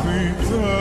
think that